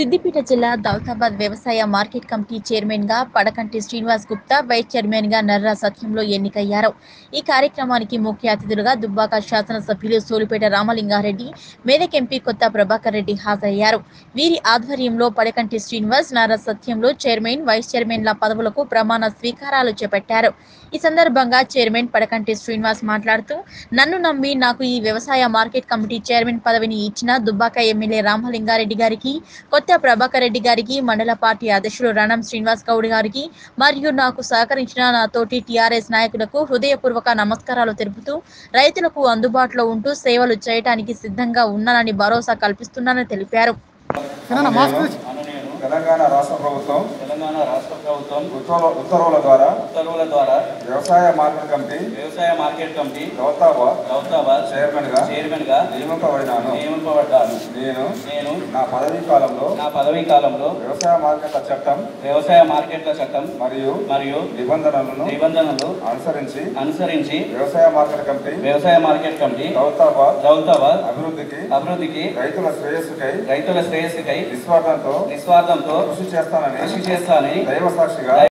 సిద్దిపేట జిల్లా దౌలతాబాద్ వ్యవసాయ market committee చైర్మన్గా పడకంటి శ్రీనివాస్ గుప్తా వైస్ చైర్మన్గా నర్రా సత్యంలో ఎన్నికయ్యారు. ఈ కార్యక్రమానికి ముఖ్య అతిథులుగా దుబ్బాక శాసనసభ్యులు సోలిపేట రామలింగారెడ్డి మేదక్ ఎంపీ కొత్త ప్రభాకర్ రెడ్డి హాజరయ్యారు. వీరి ఆధ్వర్యంలో పడకంటి శ్రీనివాస్ నర్రా సత్యంలో చైర్మన్ వైస్ చైర్మన్ల పదవులకు ప్రమాణ స్వీకారాలు చేపట్టారు. ఈ సందర్భంగా చైర్మన్ పడకంటి శ్రీనివాస్ మాట్లాడుతూ నన్ను నమ్మి నాకు ఈ వ్యవసాయ మార్కెట్ కమిటీ చైర్మన్ పదవిని ఇచ్చిన దుబ్బాక ఎమ్మెల్యే రామలింగారెడ్డి గారికి కొత్త ప్రభాకర్ రెడ్డి గారికి మండల పార్టీ అధ్యక్షుడు రణం శ్రీనివాస్ గౌడ్ గారికి మరియు నాకు సహకరించిన నా తోటి టీఆర్ఎస్ నాయకులకు హృదయపూర్వక నమస్కారాలు తెలుపుతూ రైతులకు అందుబాటులో ఉంటూ సేవలు చేయడానికి సిద్ధంగా ఉన్నానని భరోసా కల్పిస్తున్నానని తెలిపారు. తెలంగాణ రాష్ట్ర ప్రభుత్వం తెలంగాణ రాష్ట్ర ప్రభుత్వం ఉత్తర్వు ఉత్తర్వుల ద్వారా ఉత్తర్వుల ద్వారా వ్యవసాయ మార్కెట్ కమిటీ వ్యవసాయ మార్కెట్ కమిటీ గౌతాబాద్ గౌతాబాద్ చైర్మన్గా చైర్మన్గా నియమింపబడినాను. నియమింపబడ్డాను. నేను నేను నా పదవీ కాలంలో నా పదవీ కాలంలో వ్యవసాయ మార్కెట్ల చట్టం వ్యవసాయ మార్కెట్ల చట్టం మరియు మరియు నిబంధనలను నిబంధనలు అనుసరించి అనుసరించి వ్యవసాయ మార్కెట్ కమిటీ వ్యవసాయ మార్కెట్ కమిటీ గౌతాబాద్ గౌతాబాద్ అభివృద్ధికి అభివృద్ధికి రైతుల శ్రేయస్సుకై రైతుల శ్రేయస్సుకై నిస్వార్థంతో నిస్వార్థంతో కృషి చేస్తానని కృషి చేస్తానని దైవ సాక్షిగా